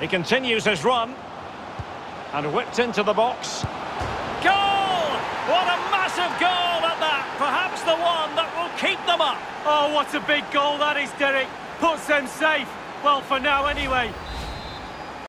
He continues his run. And whipped into the box. Goal! What a massive goal at that! Perhaps the one that will keep them up. Oh, what a big goal that is, Derek. Puts them safe. Well, for now anyway.